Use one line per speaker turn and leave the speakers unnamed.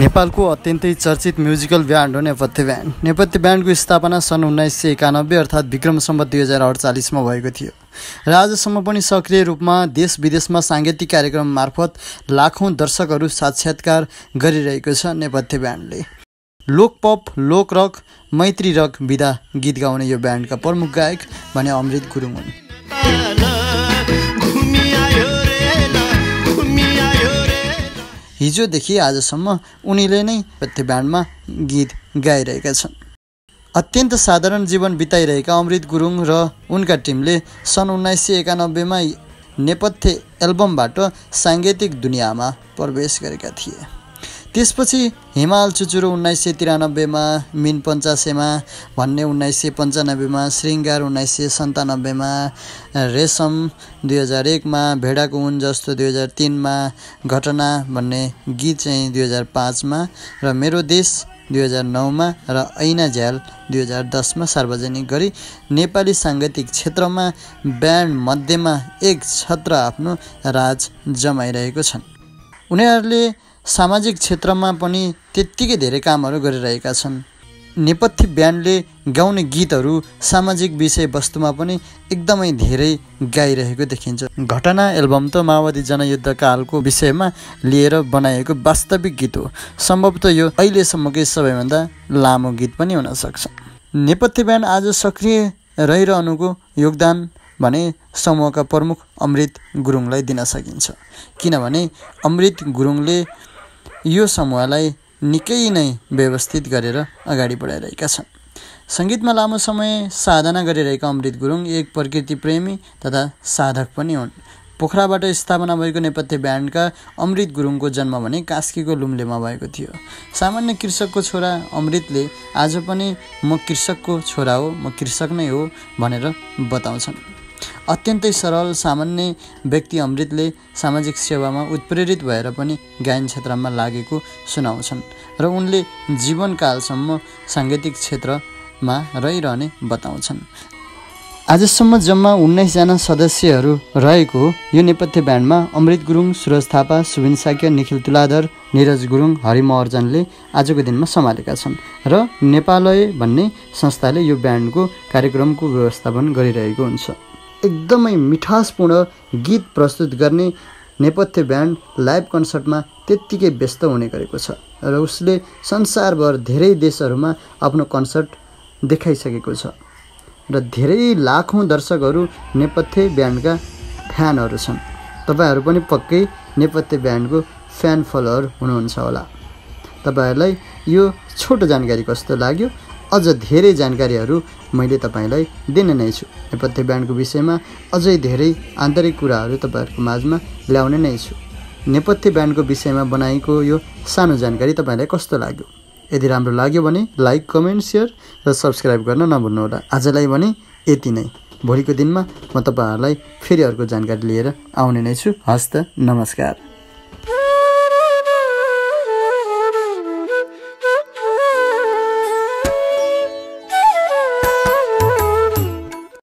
नेपालको अत्यन्तै चर्चित म्युजिकल ब्यान्ड हो नेपथ्य ब्यान्ड। नेपथ्य ब्यान्डको स्थापना सन् उन्नाइस सय एकानब्बे अर्थात् विक्रम सम्बत दुई हजार अडचालिसमा भएको थियो। र आजसम्म पनि सक्रिय रूपमा देश विदेशमा साङ्गीतिक कार्यक्रम मार्फत लाखौँ दर्शकहरू साक्षात्कार गरिरहेको छ नेपथ्य ब्यान्डले। लोक पप लोक रक मैत्री रक विधा गीत गाउने यो ब्यान्डका प्रमुख गायक भने अमृत गुरुङ हुन्। हिजोदेखि आजसम्म उनीले नै त्यो ब्यान्डमा गीत गाइरहेका छन्। अत्यन्त साधारण जीवन बिताइरहेका अमृत गुरुङ र उनका टिमले सन् उन्नाइस सय एकानब्बेमा नेपथ्य एल्बमबाट साङ्गीतिक दुनियाँमा प्रवेश गरेका थिए। त्यसपछि हिमाल चुचुरो उन्नाइस सय त्रियानब्बेमा मिन पन्चासेमा भन्ने उन्नाइस सय पन्चानब्बेमा शृङ्गार उन्नाइस सय सन्तानब्बेमा रेशम दुई हजार एकमा भेडाको उन जस्तो दुई हजार तिनमा घटना भन्ने गीत चाहिँ दुई हजार पाँचमा र मेरो देश दुई हजार नौमा र ऐना झ्याल दुई हजार दसमा सार्वजनिक गरी नेपाली साङ्गीतिक क्षेत्रमा ब्यान्ड मध्येमा एक छत्र आफ्नो राज जमाइरहेको छन्। उनीहरूले सामाजिक क्षेत्रमा पनि त्यत्तिकै धेरै कामहरू गरिरहेका छन्। नेपथ्य ब्यान्डले गाउने गीतहरू सामाजिक विषयवस्तुमा पनि एकदमै धेरै गाइरहेको देखिन्छ। घटना एल्बम त माओवादी जनयुद्ध कालको विषयमा लिएर बनाएको वास्तविक गीत हो। सम्भवतः यो अहिलेसम्मकै सबैभन्दा लामो गीत पनि हुनसक्छ नेपथ्य ब्यान्ड आज सक्रिय रहिरहनुको योगदान भने समूहका प्रमुख अमृत गुरुङलाई दिन सकिन्छ। किनभने अमृत गुरुङले यो समूहलाई निकै नै व्यवस्थित गरेर अगाडि बढाइरहेका छन्। सङ्गीतमा लामो समय साधना गरिरहेका अमृत गुरुङ एक प्रकृति प्रेमी तथा साधक पनि हुन्। पोखराबाट स्थापना भएको नेपथ्य ब्यान्डका अमृत गुरुङको जन्म भने कास्कीको लुम्लेमा भएको थियो। सामान्य कृषकको छोरा अमृतले आज पनि म कृषकको छोरा हो म कृषक नै हो भनेर बताउँछन्। अत्यन्तै सरल सामान्य व्यक्ति अमृतले सामाजिक सेवामा उत्प्रेरित भएर पनि गायन क्षेत्रमा लागेको सुनाउँछन् र उनले जीवनकालसम्म साङ्गीतिक क्षेत्रमा रहिरहने बताउँछन्। आजसम्म जम्मा उन्नाइसजना सदस्यहरू रहेको यो नेपथ्य ब्यान्डमा अमृत गुरुङ सुरज थापा सुबिन साक्य निखिल तुलाधर निरज गुरुङ हरिम अर्जनले आजको दिनमा सम्हालेका छन् र नेपालय भन्ने संस्थाले यो ब्यान्डको कार्यक्रमको व्यवस्थापन गरिरहेको हुन्छ। एकदमै मिठासपूर्ण गीत प्रस्तुत गर्ने नेपथ्य ब्यान्ड लाइभ कन्सर्टमा त्यत्तिकै व्यस्त हुने गरेको छ र उसले संसारभर धेरै देशहरूमा आफ्नो कन्सर्ट देखाइसकेको छ र धेरै लाखौँ दर्शकहरू नेपथ्य ब्यान्डका फ्यानहरू छन्। तपाईँहरू पनि पक्कै नेपथ्य ब्यान्डको फ्यान फलोवर हुनुहुन्छ होला। तपाईँहरूलाई यो छोटो जानकारी कस्तो लाग्यो? अझ धेरै जानकारीहरू मैले तपाईँलाई दिने नै छु। नेपथ्य ब्यान्डको विषयमा अझै धेरै आन्तरिक कुराहरू तपाईँहरूको माझमा ल्याउने नै छु। नेपथ्य ब्यान्डको विषयमा बनाएको यो सानो जानकारी तपाईँलाई कस्तो लाग्यो? यदि राम्रो लाग्यो भने लाइक कमेन्ट सेयर र सब्सक्राइब गर्न नभुल्नुहोला। आजलाई भने यति नै। भोलिको दिनमा म तपाईँहरूलाई फेरि अर्को जानकारी लिएर आउने नै छु। हस्त नमस्कार।